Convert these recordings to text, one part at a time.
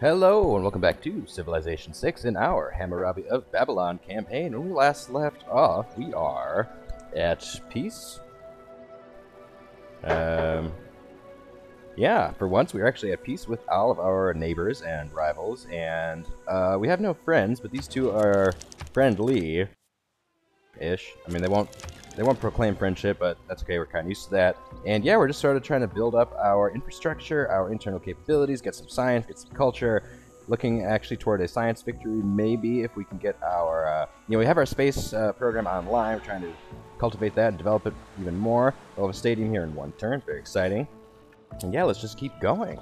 Hello, and welcome back to Civilization 6 in our Hammurabi of Babylon campaign. When we last left off, we are at peace. Um, yeah, for once we are actually at peace with all of our neighbors and rivals, and uh, we have no friends, but these two are friendly-ish. I mean, they won't they won't proclaim friendship, but that's okay. We're kind of used to that. And yeah, we're just sort of trying to build up our infrastructure, our internal capabilities, get some science, get some culture. Looking actually toward a science victory, maybe if we can get our, uh, you know, we have our space uh, program online. We're trying to cultivate that and develop it even more. We'll have a stadium here in one turn. Very exciting. And yeah, let's just keep going.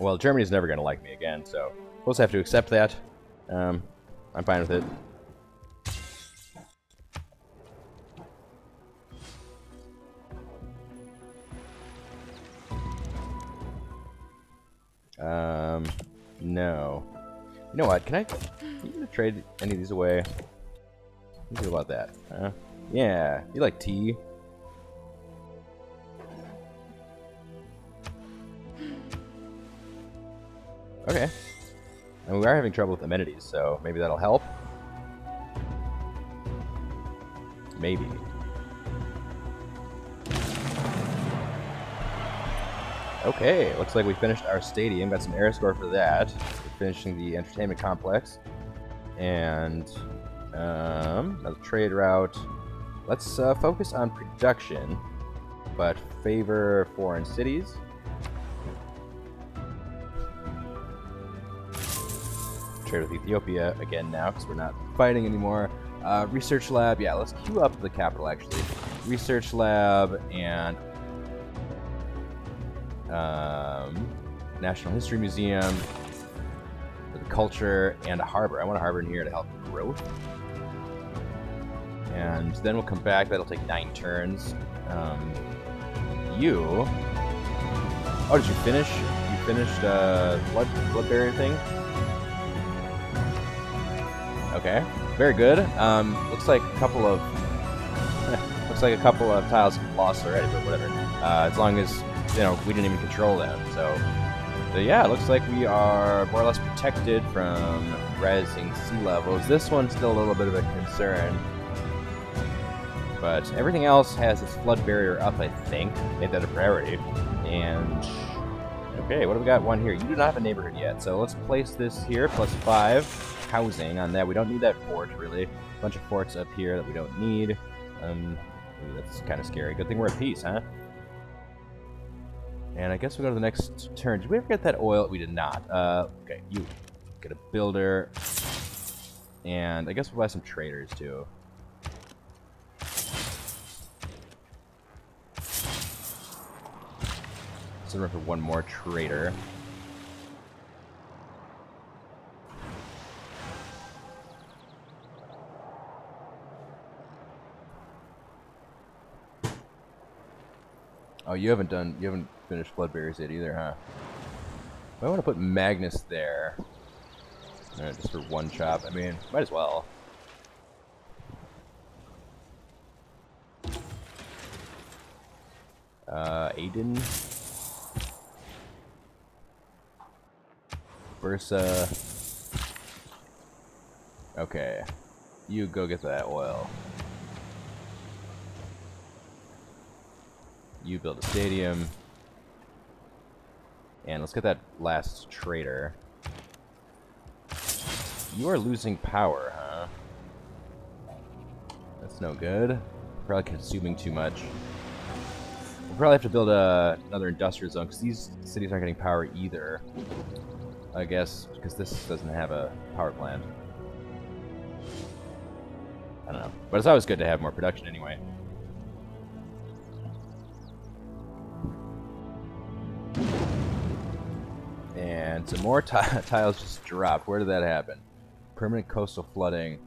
Well, Germany's never going to like me again, so we'll just have to accept that. Um, I'm fine with it. Um, no. You know what? Can I, can you trade any of these away? What do you do about that? Yeah, you like tea? Okay. And we are having trouble with amenities, so maybe that'll help. Maybe. Okay, looks like we finished our stadium. Got some era score for that. We're finishing the entertainment complex. And um, another trade route. Let's uh, focus on production, but favor foreign cities. Trade with Ethiopia again now because we're not fighting anymore. Uh, research lab, yeah, let's queue up the capital actually. Research lab and um, National History Museum for the culture and a harbor. I want a harbor in here to help growth. And then we'll come back. That'll take nine turns. Um, you. Oh, did you finish? You finished uh, blood blood barrier thing? Okay, very good. Um, looks like a couple of looks like a couple of tiles lost already, but whatever. Uh, as long as you know we didn't even control them, so. So yeah, it looks like we are more or less protected from rising sea levels. This one's still a little bit of a concern. But everything else has its flood barrier up, I think. Made that a priority. And okay, what do we got? One here. You do not have a neighborhood yet, so let's place this here, plus five housing on that. We don't need that fort, really. A bunch of forts up here that we don't need. Um, ooh, that's kind of scary. Good thing we're at peace, huh? And I guess we go to the next turn. Did we ever get that oil? We did not. Uh, okay, you get a builder. And I guess we'll buy some traders, too. So we're for one more trader. Oh, you haven't done, you haven't finished Flood Barriers yet either, huh? I want to put Magnus there. Just for one chop. I mean, might as well. Uh, Aiden. Bursa. Okay. You go get that oil. You build a stadium. And let's get that last trader. You are losing power, huh? That's no good. Probably consuming too much. We'll probably have to build a, another industrial zone, because these cities aren't getting power either. I guess, because this doesn't have a power plant. I don't know. But it's always good to have more production anyway. And some more tiles just dropped. Where did that happen? Permanent coastal flooding.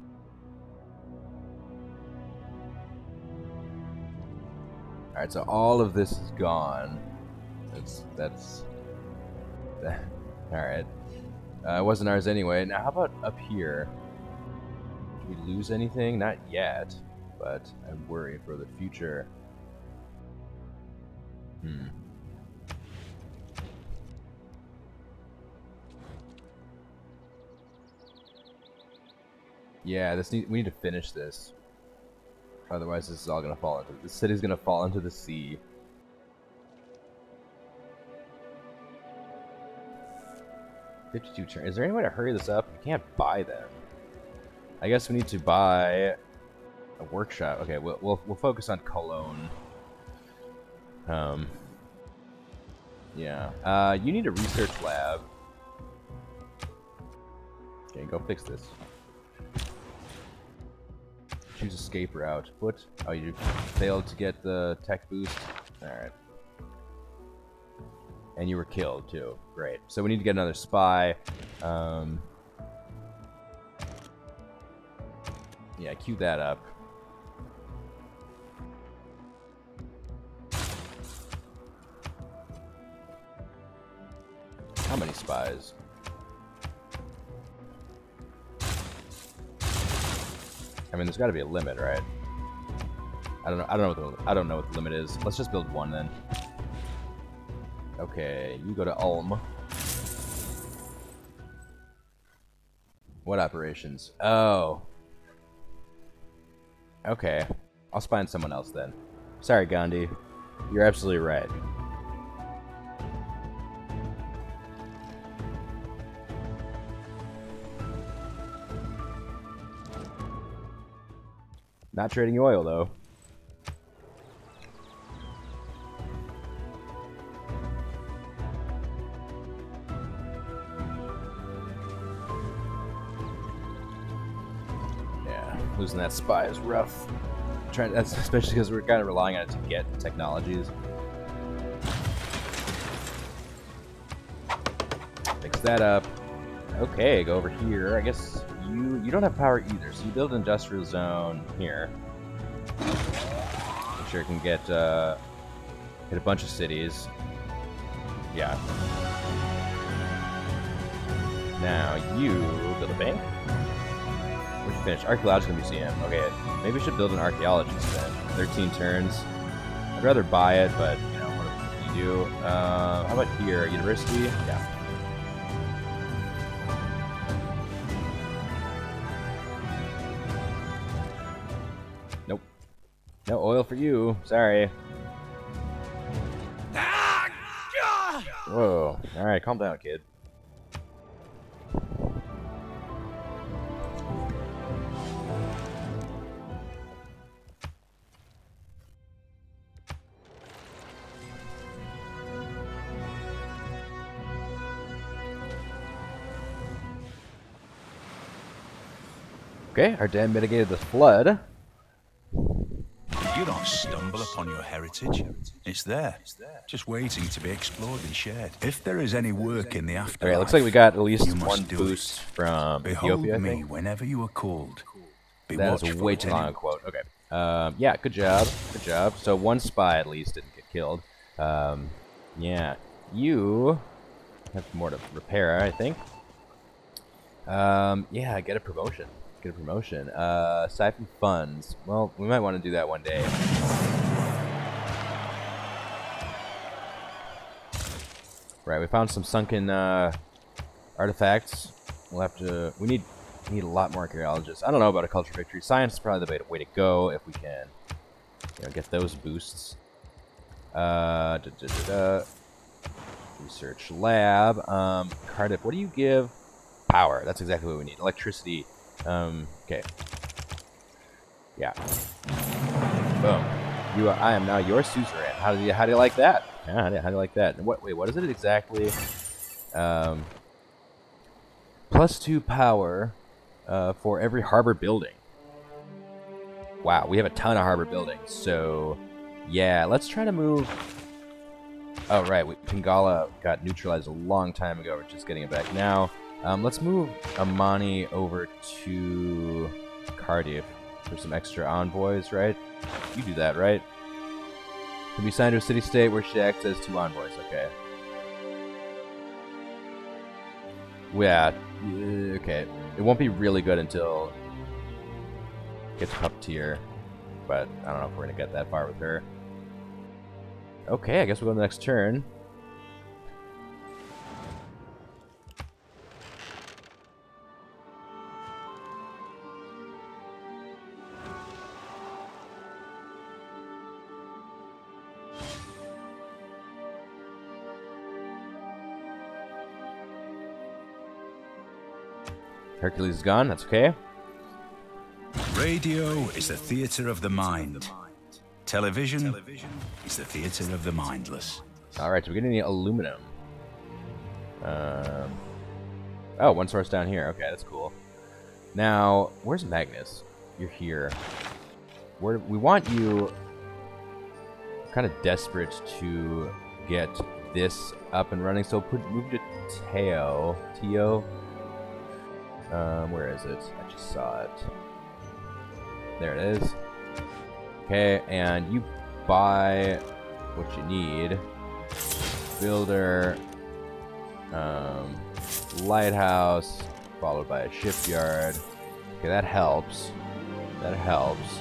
Alright, so all of this is gone. That's, that's... Alright. Uh, it wasn't ours anyway. Now, how about up here? Did we lose anything? Not yet. but I'm worried for the future. Hmm. Yeah, this need, we need to finish this. Otherwise, this is all gonna fall into the city's gonna fall into the sea. Fifty-two turns. Is there any way to hurry this up? We can't buy them. I guess we need to buy a workshop. Okay, we'll we'll, we'll focus on Cologne. Um. Yeah. Uh, you need a research lab. Okay, go fix this. Choose escape route. What? Oh, you failed to get the tech boost? Alright. And you were killed, too. Great. So we need to get another spy. Um, yeah, cue that up. How many spies? I mean, there's got to be a limit, right? I don't know. I don't know what the I don't know what the limit is. Let's just build one then. Okay, you go to Ulm. What operations? Oh. Okay. I'll find someone else then. Sorry, Gandhi. You're absolutely right. Not trading oil, though. Yeah, losing that spy is rough. Trying that's especially because we're kind of relying on it to get technologies. Fix that up. Okay, go over here. I guess you you don't have power either, so you build an industrial zone here. Make sure it can get uh, hit a bunch of cities. Yeah. Now you build a bank. Where'd you finish? Archaeological Museum. Okay, maybe we should build an archaeologist then. 13 turns. I'd rather buy it, but you know, what do you do? Uh, how about here? University? Yeah. Oil for you. Sorry. Whoa. Alright, calm down, kid. Okay, our dam mitigated the flood. Stumble upon your heritage. It's there, just waiting to be explored and shared. If there is any work in the afterlife, Okay, looks like we got at least one boost it. from Behold Ethiopia, me whenever you are called. Be That is way too long a quote. Okay. Um, yeah, good job. Good job. So one spy at least didn't get killed. Um, yeah. You have more to repair, I think. Um, yeah, I get a promotion. Get a promotion. Uh, siphon funds. Well, we might want to do that one day. Right, we found some sunken uh, artifacts. We'll have to. We need we need a lot more archaeologists. I don't know about a culture victory. Science is probably the way to, go if we can, you know, get those boosts. Uh, da, da, da. Research lab. Um, Cardiff. What do you give? Power. That's exactly what we need. Electricity. Um, okay. Yeah. Boom. You are, I am now your suzerain. How do you how do you like that? Yeah, how do you, how do you like that? What wait, what is it exactly? Um, plus two power uh, for every harbor building. Wow, we have a ton of harbor buildings. So, yeah, let's try to move. Oh right, we, Pingala got neutralized a long time ago. We're just getting it back now. Um, let's move Amani over to Cardiff for some extra envoys, right? You do that, right? Can be signed to a city-state where she acts as two envoys. Okay. Yeah. uh, Okay. It won't be really good until it gets up tier. but I don't know if we're gonna get that far with her. Okay, I guess we'll go to the next turn. Hercules is gone, that's okay. Radio is the theatre of the mind. Television is the theatre of the mindless. Alright, so we get any aluminum. Um, oh, one source down here. Okay, that's cool. Now, where's Magnus? You're here. Where we want you kind of desperate to get this up and running. So put move to Teo. Teo. Um, where is it? I just saw it. There it is. Okay, and you buy what you need. Builder, um, lighthouse, followed by a shipyard. Okay, that helps. That helps.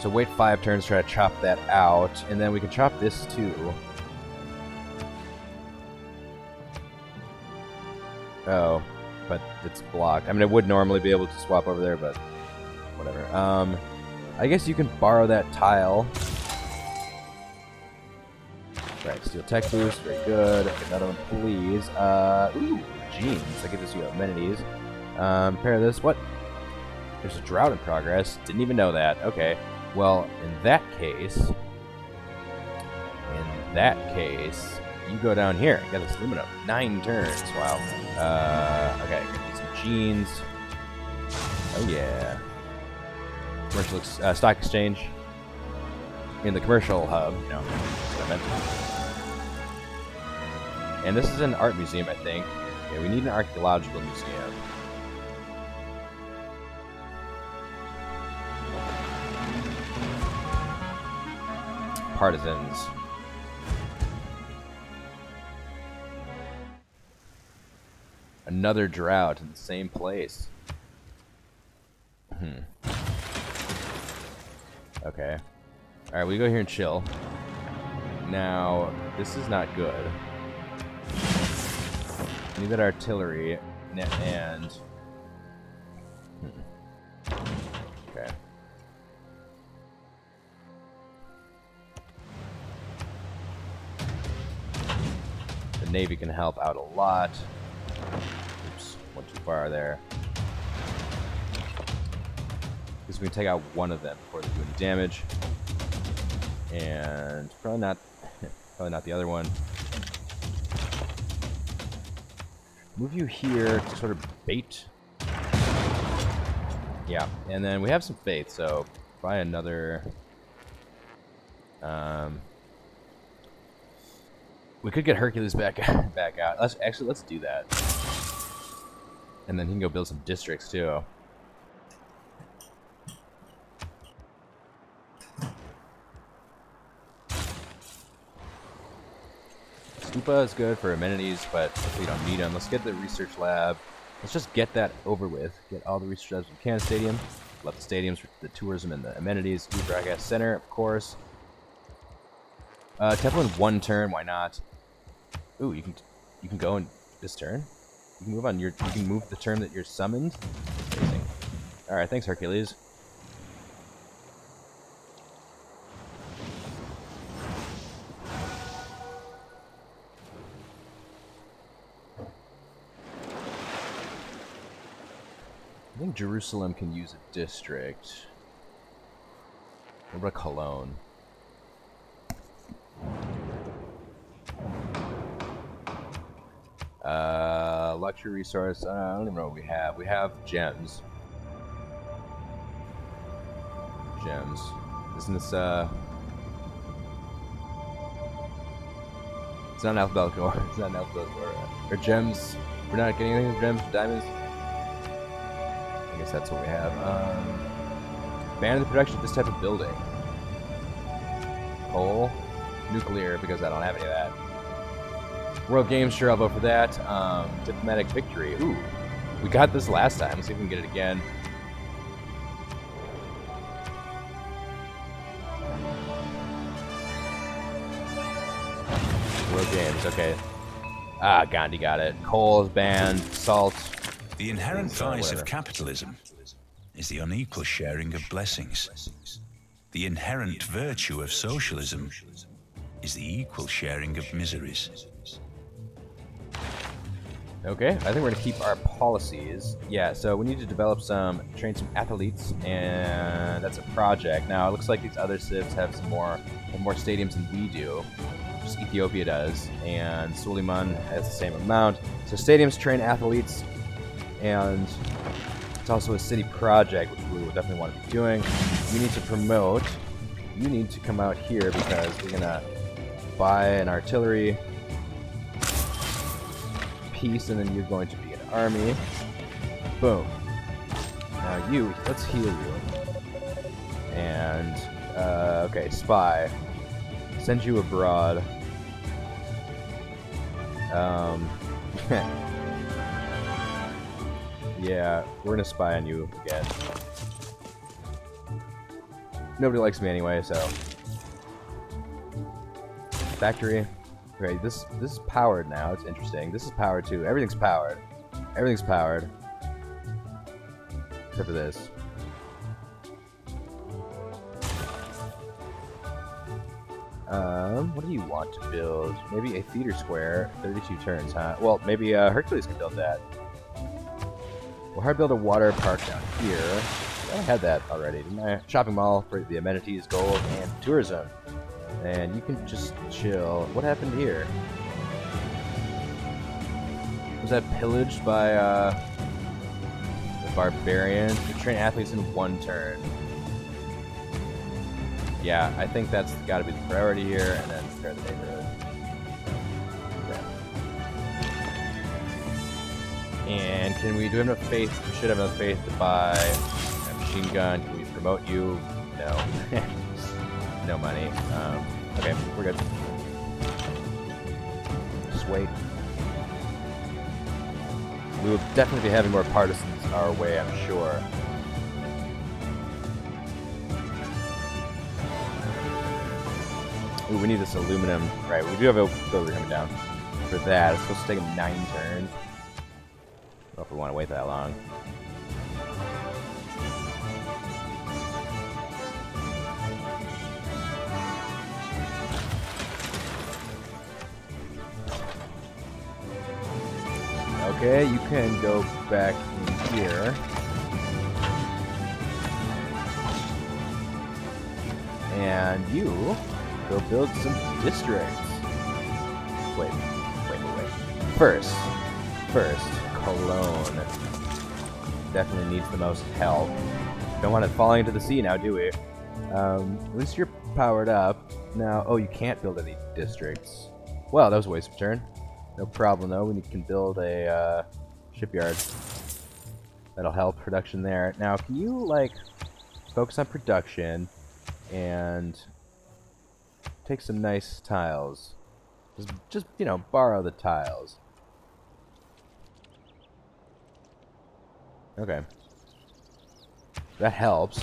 So wait five turns, try to chop that out, and then we can chop this too. Oh, but it's blocked. I mean, I would normally be able to swap over there, but whatever. Um, I guess you can borrow that tile. Right, steel tech boost, very good. Another one, please. Uh, ooh, jeans. That gives you amenities. Um, pair this. What? There's a drought in progress. Didn't even know that. Okay. Well, in that case, in that case, you go down here. Got this aluminum. Nine turns. Wow. Uh, okay, get some jeans. Oh yeah. Commercial uh, stock exchange. In the commercial hub. No, that's what I meant. And this is an art museum, I think. Okay, we need an archaeological museum. Partisans. Another drought in the same place. Hmm. Okay. Alright, we go here and chill. Now, this is not good. We need that artillery and... Hmm. Okay. The Navy can help out a lot. Oops, went too far there. Because we can take out one of them before they do any damage. And probably not probably not the other one. Move you here to sort of bait. Yeah, and then we have some faith, so buy another um we could get Hercules back back out. Let's actually let's do that. And then he can go build some districts too. Stupa is good for amenities, but we don't need them. Let's get the research lab. Let's just get that over with. Get all the research labs we can. Stadium. Love the stadiums for the tourism and the amenities. New Gas Center, of course. Uh, temple in one turn. Why not? Ooh, you can you can go in this turn. You can move on your. You can move the turn that you're summoned. Amazing. All right, thanks Hercules. I think Jerusalem can use a district. What about Cologne? Uh, luxury resource. Uh, I don't even know what we have. We have gems. Gems. Isn't this, uh... It's not an alphabetical order. It's not an alphabetical order. Or gems. We're not getting anything with gems, or diamonds. I guess that's what we have. Um, ban the production of this type of building. Coal. Nuclear, because I don't have any of that. World Games, sure, I'll vote for that. Um, diplomatic victory. Ooh. We got this last time. Let's see if we can get it again. World Games, okay. Ah, Gandhi got it. Coal is banned. Salt. The inherent vice of capitalism is the unequal sharing of blessings. The inherent virtue of socialism is the equal sharing of miseries. Okay, I think we're gonna keep our policies. Yeah, so we need to develop some, train some athletes, and that's a project. Now it looks like these other civs have some more, have more stadiums than we do. Just Ethiopia does, and Suleiman has the same amount. So stadiums train athletes, and it's also a city project, which we will definitely want to be doing. You need to promote. You need to come out here because we're gonna buy an artillery and then you're going to be an army. Boom. Now you, let's heal you. And uh, okay, spy. Send you abroad. Um. yeah, we're gonna spy on you again. Nobody likes me anyway, so. Factory. Okay, this this is powered now. It's interesting. This is powered too. Everything's powered. Everything's powered. Except for this. Um, what do you want to build? Maybe a theater square. 32 turns, huh? Well, maybe uh, Hercules can build that. We'll hard build a water park down here. I had that already, didn't I? Shopping mall for the amenities, gold, and tourism. And you can just chill. What happened here? Was that pillaged by uh, the barbarians? You train athletes in one turn. Yeah, I think that's got to be the priority here, and then spare the neighborhood. And can we do have enough faith? We should have enough faith to buy a machine gun. Can we promote you? No. no money. Um, okay, we're good. Just wait. We will definitely be having more partisans our way, I'm sure. Ooh, we need this aluminum. Right, we do have a builder coming down for that. It's supposed to take nine turns. I don't know if we want to wait that long. Okay, you can go back in here. And you go build some districts. Wait, wait, wait, wait. First, first, Cologne definitely needs the most help. Don't want it falling into the sea now, do we? Um, at least you're powered up. Now, oh, you can't build any districts. Well, that was a waste of turn. No problem, though. We can build a uh, shipyard. That'll help production there. Now, can you, like, focus on production and take some nice tiles? Just, just you know, borrow the tiles. Okay. That helps.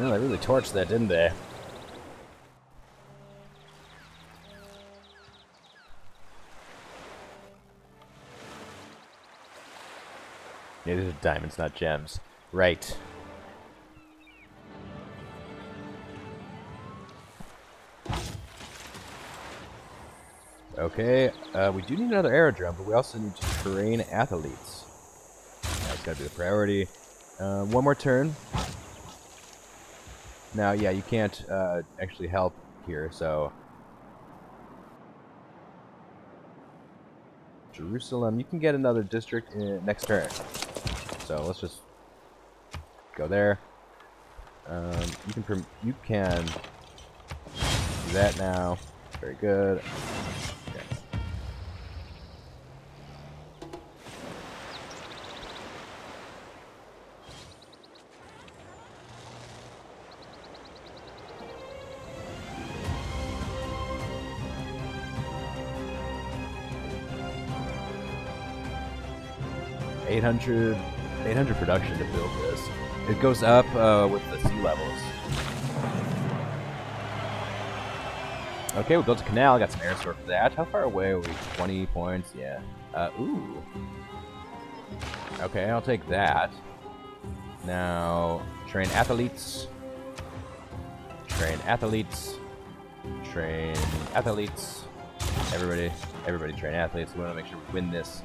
They really torched that, didn't they? Yeah, these are diamonds, not gems. Right. Okay, uh, we do need another aerodrome, but we also need to train athletes. That's gotta be the priority. Uh, one more turn. Now, yeah, you can't uh, actually help here, so... Jerusalem, you can get another district in next turn. So let's just go there. Um, you can you can do that now. Very good. 800, 800 production to build this. It goes up uh, with the sea levels. Okay, we built a canal. Got some era score for that. How far away are we? 20 points. Yeah. Uh, ooh. Okay, I'll take that. Now, train athletes. Train athletes. Train athletes. Everybody, everybody train athletes. We want to make sure we win this.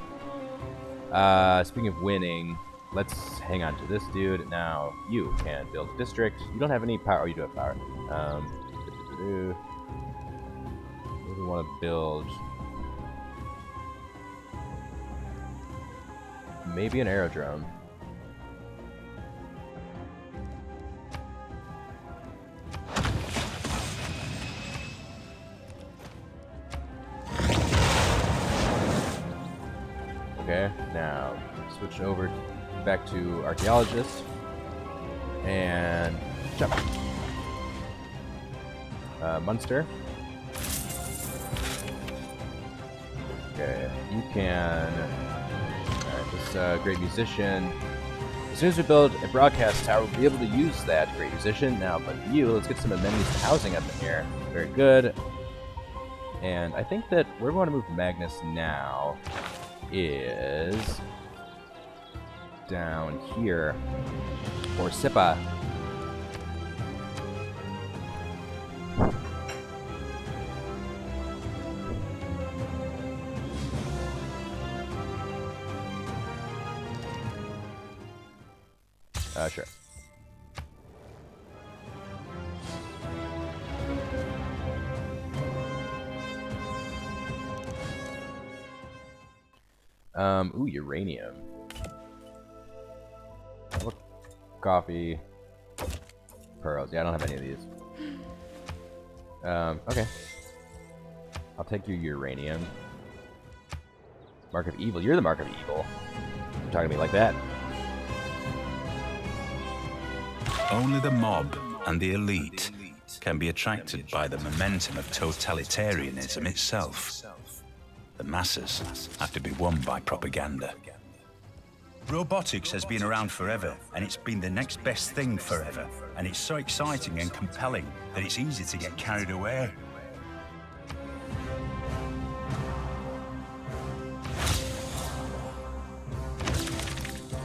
Uh, speaking of winning, let's hang on to this dude. Now, you can build a district. You don't have any power. Oh, you do have power. Um, we want to build? Maybe an aerodrome. Okay, now switch over back to archaeologist and jump. Uh, Munster. Okay, you can. Alright, this uh, great musician. As soon as we build a broadcast tower, we'll be able to use that great musician. Now, but you, let's get some amenities and housing up in here. Very good. And I think that we're going to move Magnus now is down here for Sippa. Uranium. Look, coffee, pearls. Yeah, I don't have any of these. Um, okay. I'll take your uranium. Mark of Evil. You're the Mark of Evil. You're talking to me like that. Only the mob and the elite can be attracted by the momentum of totalitarianism itself. The masses have to be won by propaganda. Robotics has been around forever, and it's been the next best thing forever. And it's so exciting and compelling that it's easy to get carried away.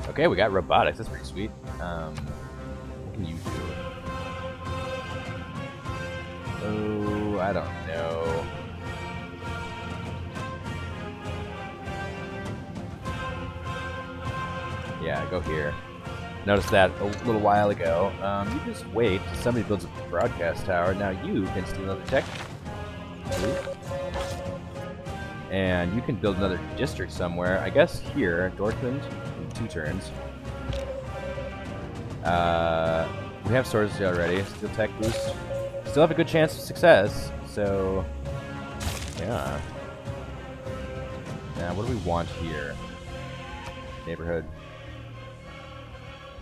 Okay, we got robotics. That's pretty sweet. Um, what can you do? Oh, I don't know. Yeah, go here. Noticed that a little while ago. Um, you just wait. Somebody builds a broadcast tower. Now you can steal another tech. And you can build another district somewhere. I guess here, Dortmund, in two turns. Uh, we have swords already. Steel tech boost. Still have a good chance of success. So, yeah. Now, what do we want here? Neighborhood.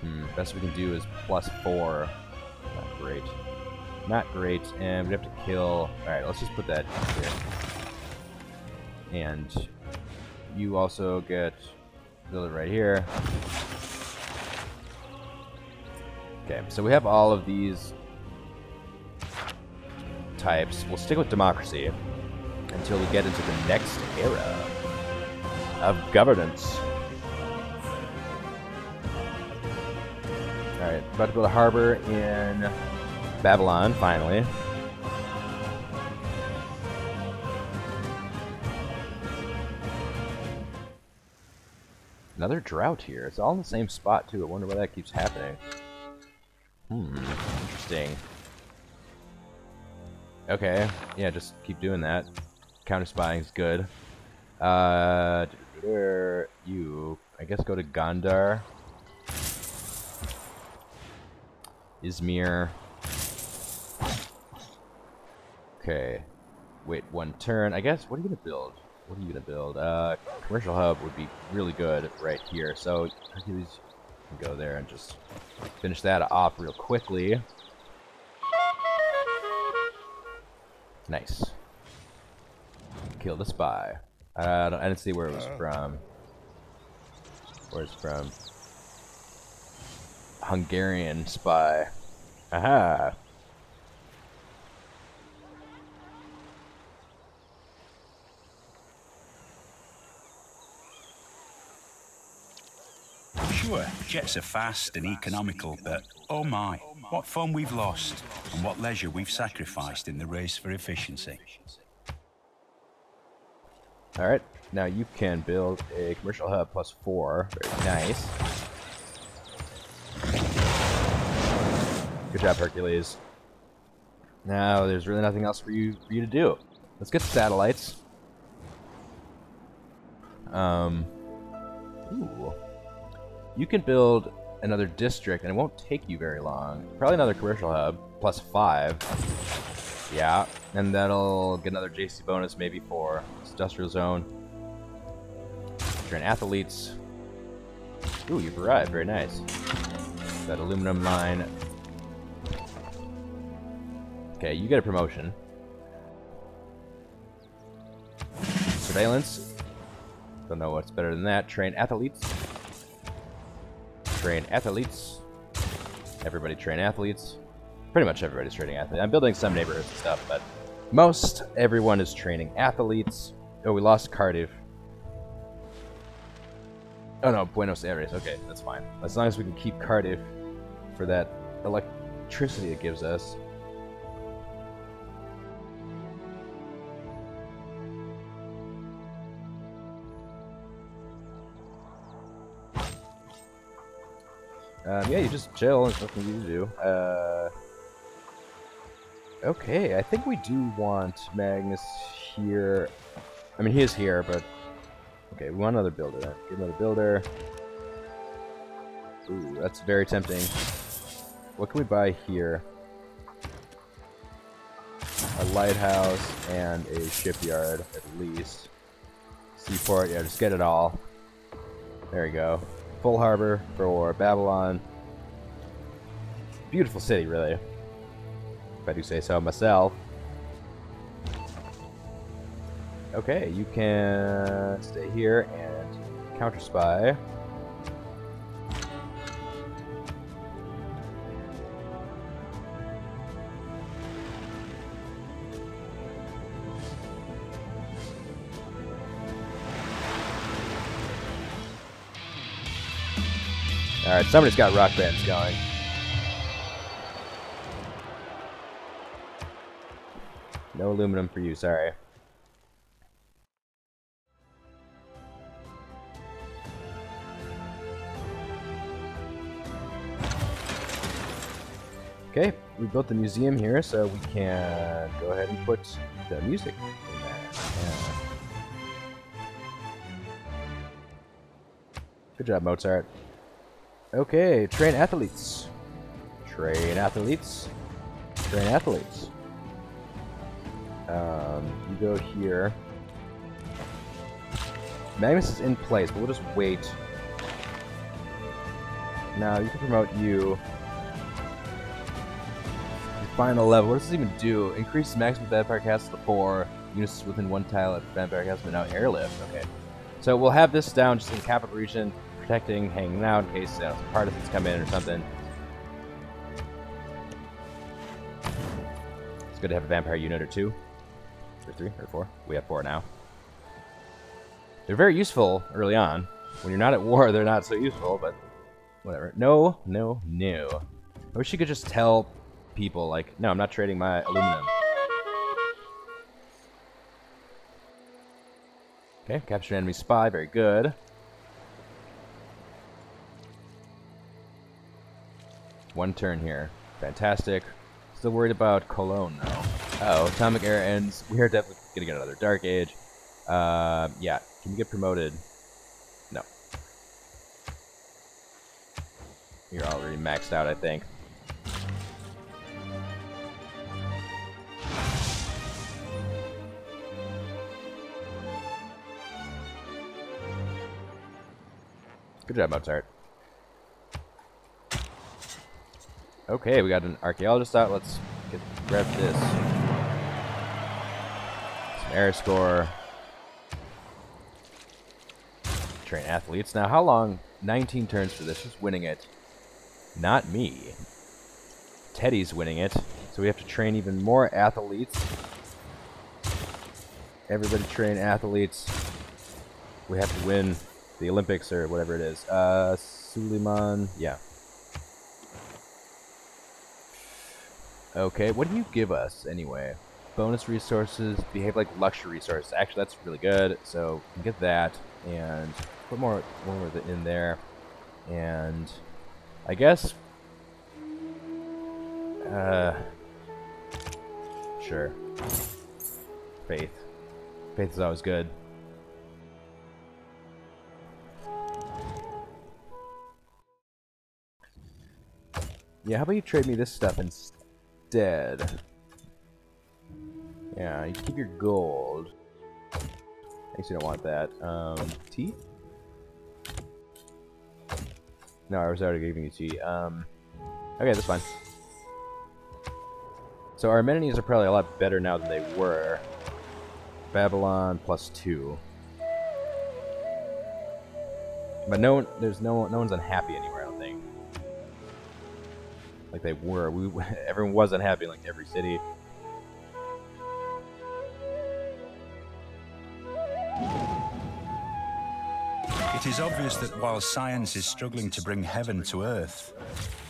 Hmm, best we can do is plus four. Not great. Not great, and we have to kill... Alright, let's just put that here. And you also get... Build it right here. Okay, so we have all of these types. We'll stick with democracy until we get into the next era of governance. About to build a harbor in Babylon, finally. Another drought here. It's all in the same spot, too. I wonder why that keeps happening. Hmm, interesting. Okay, yeah, just keep doing that. Counter spying is good. Uh, you, I guess, go to Gondar. Izmir. Okay. Wait one turn. I guess, what are you going to build? What are you going to build? Uh, commercial hub would be really good right here. So, Hercules can go there and just finish that off real quickly. Nice. Kill the spy. Uh, I didn't see where it was from. Where's from? Hungarian spy. Aha! Sure, jets are fast and economical, but oh my, what fun we've lost and what leisure we've sacrificed in the race for efficiency. Alright, now you can build a commercial hub plus four. Very nice. Good job, Hercules. Now, there's really nothing else for you for you to do. Let's get satellites. Um, ooh. You can build another district, and it won't take you very long. Probably another commercial hub, plus five. Yeah, and that'll get another JC bonus maybe for industrial zone. Train athletes. Ooh, you've arrived. Very nice. That aluminum mine. Okay, you get a promotion. Surveillance. Don't know what's better than that. Train athletes. Train athletes. Everybody train athletes. Pretty much everybody's training athletes. I'm building some neighborhoods and stuff, but most everyone is training athletes. Oh, we lost Cardiff. Oh no, Buenos Aires. Okay, that's fine. As long as we can keep Cardiff for that electricity it gives us. Um, yeah, you just chill. There's nothing you to do. Uh, okay, I think we do want Magnus here. I mean, he is here, but... Okay, we want another builder. Get another builder. Ooh, that's very tempting. What can we buy here? A lighthouse and a shipyard, at least. Seaport, yeah, just get it all. There we go. Full harbor for Babylon. Beautiful city, really. If I do say so myself. Okay, you can stay here and counter spy. Alright, somebody's got rock bands going. No aluminum for you, sorry. Okay, we built the museum here, so we can go ahead and put the music in there. Yeah. Good job, Mozart. Okay, train athletes. Train athletes. Train athletes. Um, you go here. Magnus is in place, but we'll just wait. Now, you can promote you. Final level. What does this even do? Increase maximum vampire cast to 4. Units within one tile at vampire castle, but now airlift. Okay. So we'll have this down just in the capital region protecting, hanging out in case uh, partisans come in or something. It's good to have a vampire unit or two. Or three, or four. We have four now. They're very useful early on. When you're not at war, they're not so useful, but whatever. No, no, no. I wish you could just tell people, like, no, I'm not trading my aluminum. Okay, capture enemy spy, very good. One turn here. Fantastic. Still worried about Cologne, though. Uh oh, Atomic Era ends. We are definitely going to get another Dark Age. Uh, yeah, can we get promoted? No. You're already maxed out, I think. Good job, Mozart. Okay, we got an archaeologist out. Let's get, grab this. Some era score. Train athletes. Now, how long 19 turns for this. Who's winning it? Not me. Teddy's winning it. So we have to train even more athletes. Everybody train athletes. We have to win the Olympics or whatever it is. Uh, Suleiman, yeah. Okay, what do you give us anyway? Bonus resources, behave like luxury resources. Actually, that's really good. So we can get that and put more more of it in there. And I guess, uh, sure. Faith. Faith is always good. Yeah, how about you trade me this stuff instead? Yeah, you keep your gold. You don't want that. Um, tea? No, I was already giving you tea. Um, okay, that's fine. So our amenities are probably a lot better now than they were. Babylon plus two. But no one, there's no no one's unhappy anywhere. I don't think. Like they were. We everyone was unhappy in like every city. It is obvious that while science is struggling to bring heaven to earth,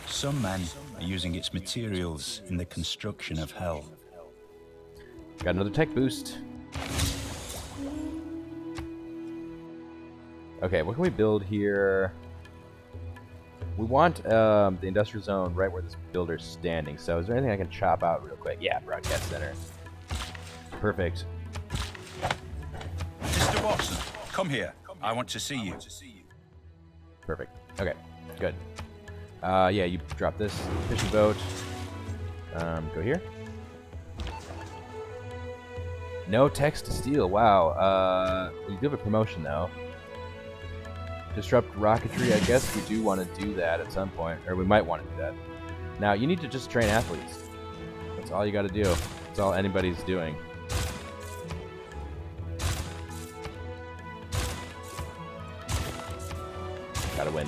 some men are using its materials in the construction of hell. Got another tech boost. Okay, what can we build here? We want um, the industrial zone right where this builder's standing. So is there anything I can chop out real quick? Yeah, broadcast center. Perfect. Mr. Watson, come here. I want to see you. Perfect. Okay, good. Uh, yeah, you drop this fishing boat. Um, go here. No text to steal. Wow. Uh, you do have a promotion though. Disrupt rocketry. I guess we do want to do that at some point, or we might want to do that. Now you need to just train athletes. That's all you got to do. That's all anybody's doing. Gotta win.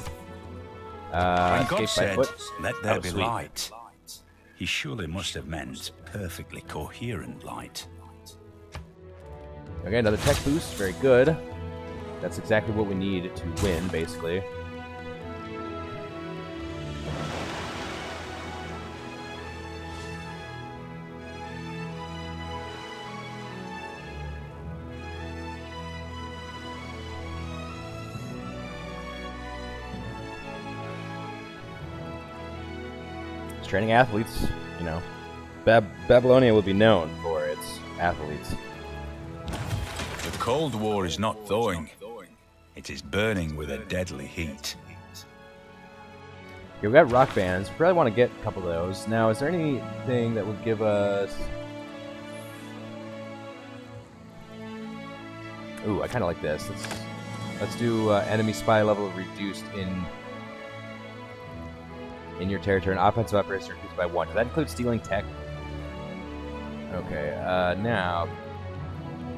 Uh, when God said, let there be sweet. light, he surely must have meant perfectly coherent light. Okay, another tech boost. Very good. That's exactly what we need to win, basically. Training athletes, you know. Bab- Babylonia will be known for its athletes. The Cold War is not thawing. It is burning with a deadly heat. Okay, we got rock bands. We probably want to get a couple of those. Now, is there anything that would give us... Ooh, I kind of like this. Let's let's do uh, enemy spy level reduced in in your territory. And offensive operations are reduced by one. Does that include stealing tech? Okay. Uh, now,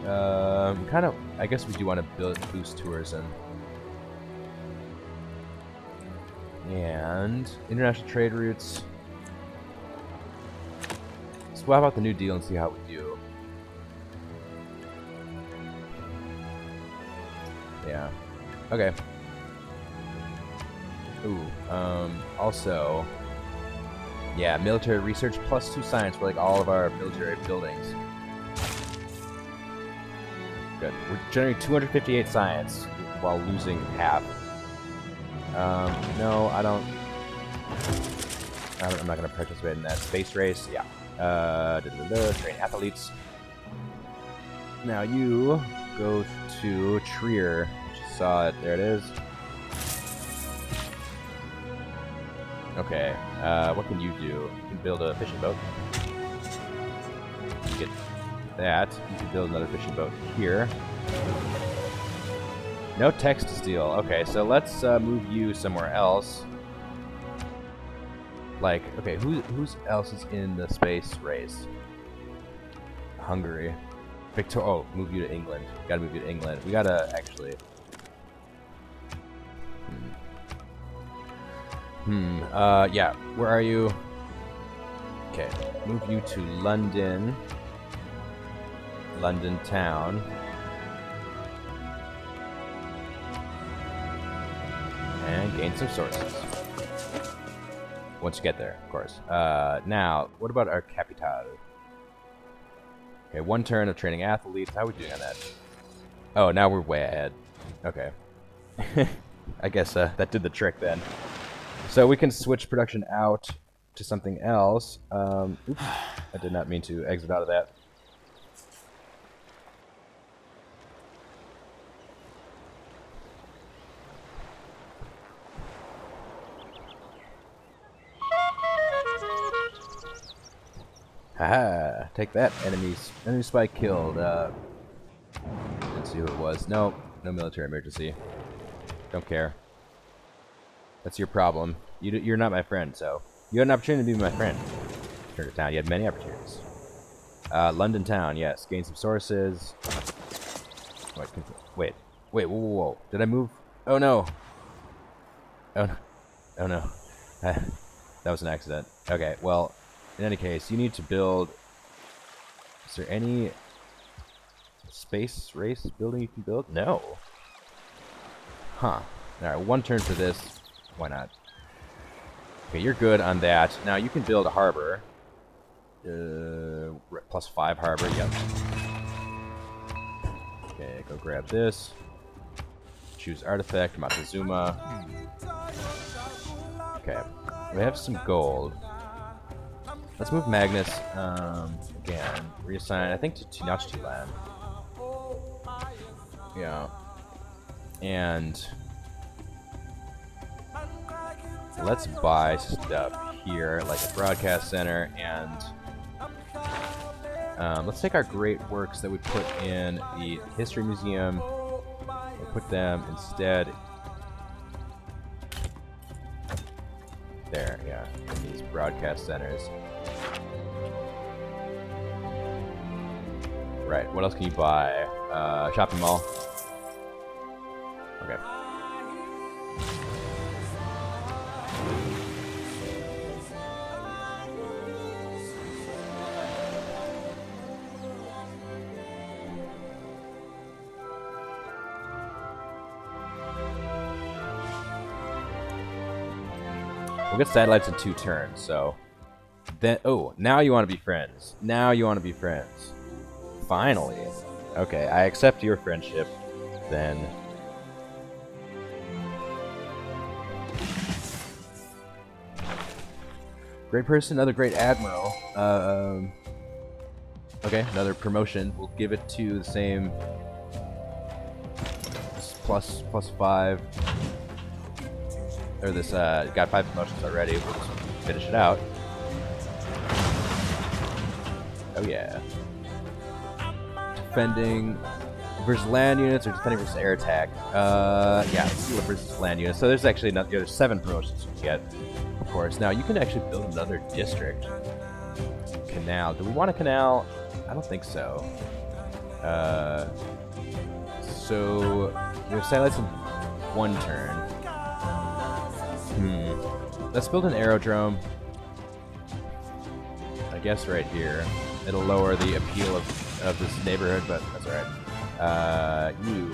um, kind of. I guess we do want to build boost tourism. And international trade routes. Swap out the new deal and see how we do. Yeah. Okay. Ooh. Um. Also. Yeah, military research plus two science for like all of our military buildings. Good. We're generating 258 science while losing half. Um, no, I don't. I'm not going to participate in that space race. Yeah. Uh, da, da, da, train athletes. Now you go to Trier. Just saw it. There it is. Okay. Uh, what can you do? You can build a fishing boat. That. You can build another fishing boat here. No text to steal. Okay, so let's uh, move you somewhere else. Like, okay, who who's else is in the space race? Hungary. Victor. Oh, move you to England. Gotta move you to England. We gotta actually. Hmm. Hmm. Uh, yeah. Where are you? Okay. Move you to London. London town. And gain some sources. Once you get there, of course. Uh, now, what about our capital? Okay, one turn of training athletes. How are we doing on that? Oh, now we're way ahead. Okay. I guess uh, that did the trick then. So we can switch production out to something else. Um, oops, I did not mean to exit out of that. Take that, enemies. Enemy spy killed. Uh, let's see who it was. No, no military emergency. Don't care. That's your problem. You, you're not my friend, so you had an opportunity to be my friend. Turn to town. You had many opportunities. Uh, London town, yes. Gain some sources. Wait, wait, wait, whoa, whoa, whoa. Did I move? Oh no. Oh no. Oh no. that was an accident. Okay, well, in any case, you need to build... Is there any space race building you can build? No. Huh. Alright, one turn for this. Why not? Okay, you're good on that. Now you can build a harbor. Uh, plus five harbor, yep. Okay, go grab this. Choose artifact, Montezuma. Okay, we have some gold. Let's move Magnus, um, again, reassign, I think to Tenochtitlan. Yeah. And let's buy stuff here, like a broadcast center, and um, let's take our great works that we put in the History Museum and put them instead there, yeah, in these broadcast centers. Right, what else can you buy? Uh, shopping mall. Okay. We'll get satellites in two turns, so... Then, oh, now you want to be friends. Now you want to be friends. Finally. Okay, I accept your friendship, then. Great person, another great admiral. Um, okay, another promotion. We'll give it to the same plus plus five or this, uh, got five promotions already. We'll finish it out. Oh yeah. Defending versus land units or defending versus air attack. Uh, yeah, versus land units. So there's actually not, there's seven promotions you get, of course. Now you can actually build another district. Canal. Do we want a canal? I don't think so. Uh, so we have satellites in one turn. Hmm. Let's build an aerodrome. I guess right here. It'll lower the appeal of, of this neighborhood, but that's alright. Uh, you.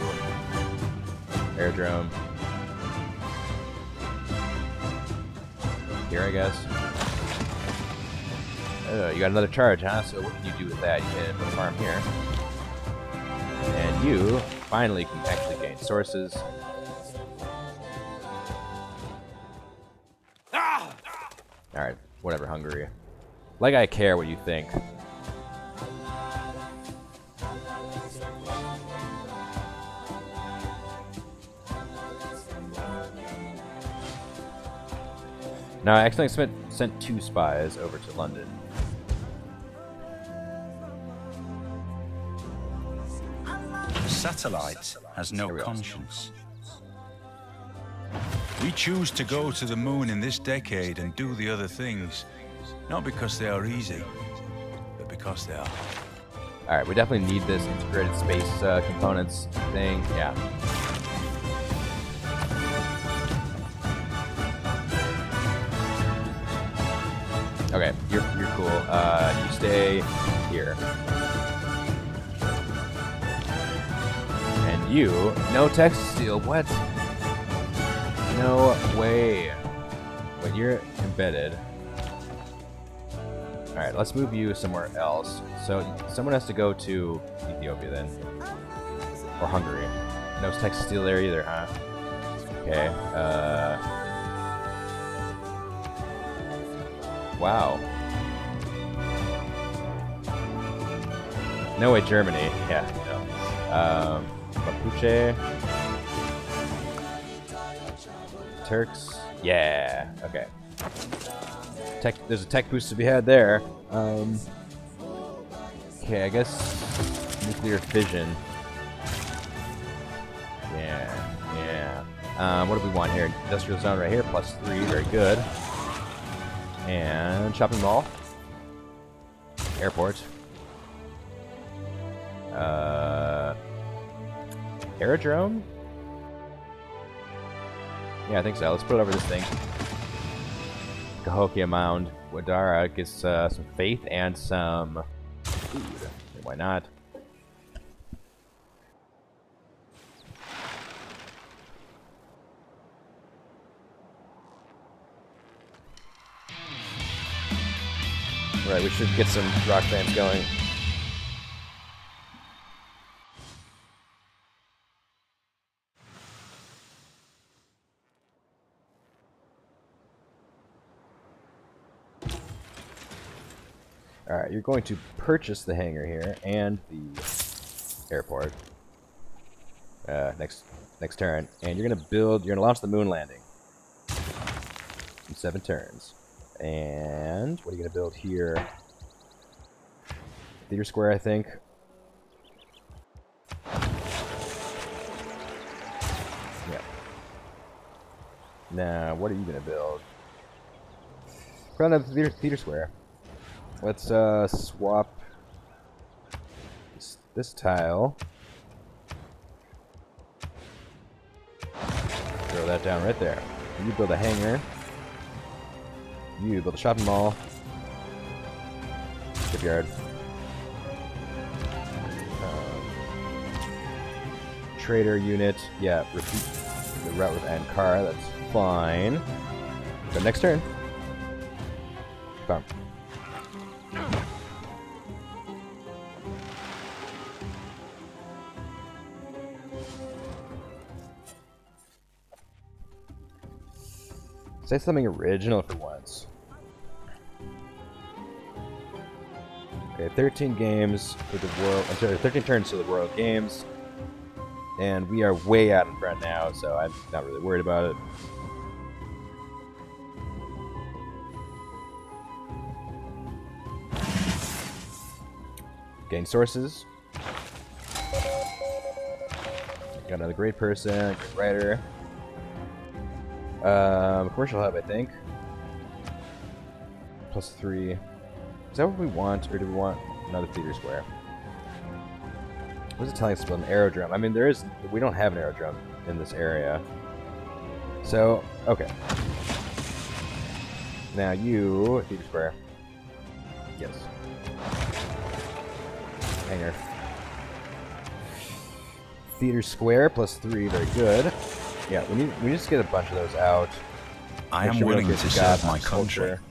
Aerodrome. Here, I guess. Oh, you got another charge, huh? So what can you do with that? You can put a farm here. And you finally can actually gain sources. Alright, whatever, Hungary. Like I care what you think. Now, I accidentally sent, sent two spies over to London. The satellite has no conscience. We choose to go to the moon in this decade and do the other things, not because they are easy, but because they are. Alright, we definitely need this integrated space uh, components thing. Yeah. Okay, you're, you're cool. Uh, you stay here. And you, no text steal. What? No way. But you're embedded. Alright, let's move you somewhere else. So, someone has to go to Ethiopia then. Or Hungary. No text steal there either, huh? Okay, uh... Wow. No way, Germany. Yeah. Um, Mapuche. Turks. Yeah. Okay. Tech. There's a tech boost to be had there. Um. Okay, I guess nuclear fission. Yeah. Yeah. Um, what do we want here? Industrial zone right here, plus three. Very good. And shopping mall. Airport. Uh, aerodrome? Yeah, I think so. Let's put it over this thing. Cahokia Mound. Wadara gets uh, some faith and some food. Why not? We should get some rock bands going. Alright, you're going to purchase the hangar here and the airport. Uh, next next turn. And you're gonna build you're gonna launch the moon landing. In seven turns. And what are you gonna build here? Theater Square, I think. Yeah. Now, what are you gonna build? Front of Theater, Theater Square. Let's uh, swap this, this tile. Throw that down right there. You build a hangar. You build a shopping mall. Shipyard. Trader unit. Yeah, repeat the route with Ankara. That's fine. Go next turn. Bump. Say something original for once. Okay, 13 games for the world. I'm sorry, 13 turns to the World Games. And we are way out in front now, so I'm not really worried about it. Gain sources. Got another great person, great writer. Um, commercial hub, I think. Plus three. Is that what we want, or do we want another theater square? What's it telling us about an aerodrome? I mean, there is. We don't have an aerodrome in this area. So, okay. Now you, theater square. Yes. Hangar. Theater square plus three, very good. Yeah, we need we just get a bunch of those out. I am sure willing to serve my country, culture.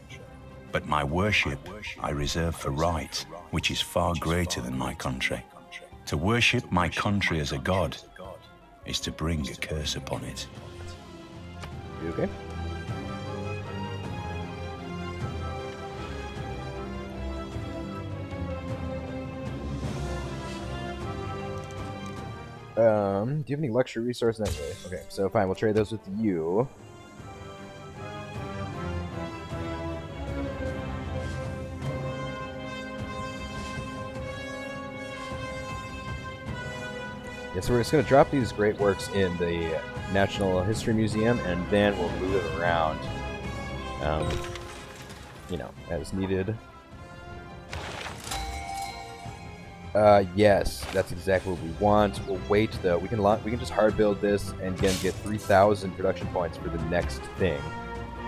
but my worship I reserve for right, which is far greater than my country. To worship my country as a god is to bring a curse upon it. You okay? Um, do you have any luxury really. Okay, so fine, we'll trade those with you. Yeah, so we're just going to drop these great works in the National History Museum, and then we'll move it around, um, you know, as needed. Uh, yes, that's exactly what we want. We'll wait though. We can we can just hard build this and again get 3,000 production points for the next thing.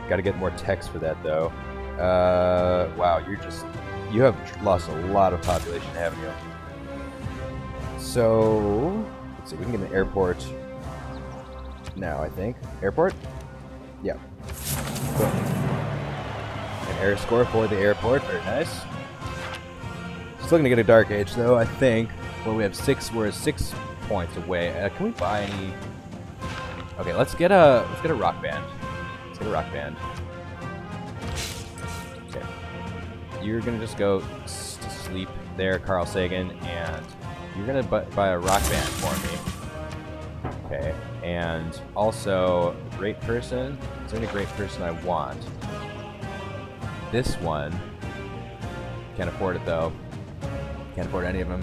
Got to get more text for that though. Uh, wow, you're just you have lost a lot of population, haven't you? So let's we can get an airport now. I think airport. Yeah. An era score for the airport. Very nice. Still gonna get a dark age though. I think. Well, we have six. We're six points away. Uh, can we buy any? Okay, let's get a let's get a rock band. Let's get a rock band. Okay. You're gonna just go to sleep there, Carl Sagan, and you're gonna bu- buy a rock band for me. Okay. And also, great person. Is there any great person I want? This one. Can't afford it though. Can't afford any of them.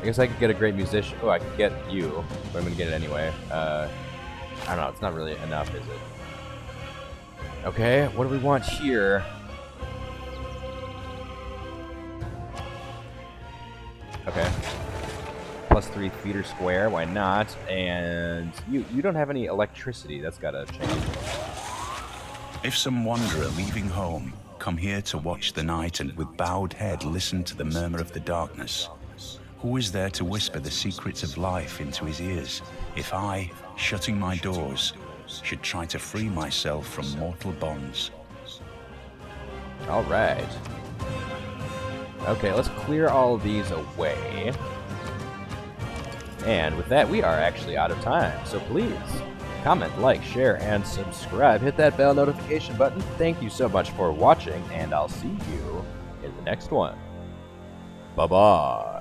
I guess I could get a great musician. Oh, I could get you, but I'm gonna get it anyway. Uh, I don't know. It's not really enough, is it? Okay, what do we want here? Plus three feet square, why not? And you you don't have any electricity. That's gotta change. If some wanderer leaving home come here to watch the night and with bowed head listen to the murmur of the darkness, who is there to whisper the secrets of life into his ears if I, shutting my doors, should try to free myself from mortal bonds? All right. Okay, let's clear all these away. And with that, we are actually out of time. So please, comment, like, share, and subscribe. Hit that bell notification button. Thank you so much for watching, and I'll see you in the next one. Bye-bye.